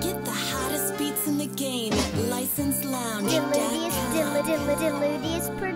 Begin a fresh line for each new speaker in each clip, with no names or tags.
Get the hottest beats in the game at License Lounge.
Deludius produce this?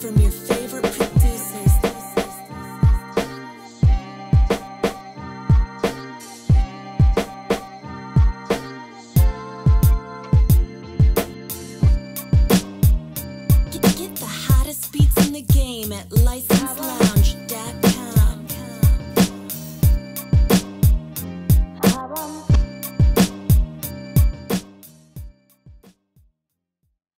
from your